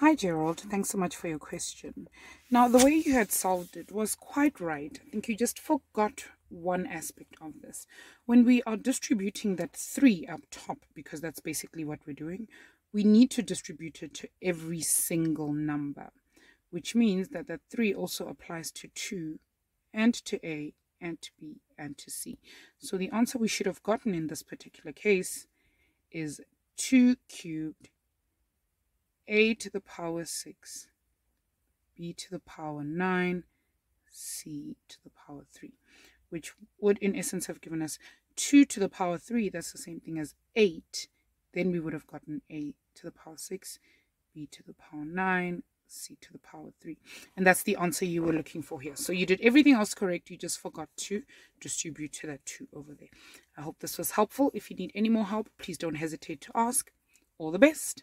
Hi Gerald, thanks so much for your question. Now the way you had solved it was quite right. I think you just forgot one aspect of this. When we are distributing that 3 up top, because that's basically what we're doing, we need to distribute it to every single number, which means that that 3 also applies to 2 and to A and to B and to C. So the answer we should have gotten in this particular case is 2 cubed a to the power 6, b to the power 9, c to the power 3, which would in essence have given us 2 to the power 3, that's the same thing as 8. Then we would have gotten a to the power 6, b to the power 9, c to the power 3. And that's the answer you were looking for here. So you did everything else correct, you just forgot to distribute to that 2 over there. I hope this was helpful. If you need any more help, please don't hesitate to ask. All the best.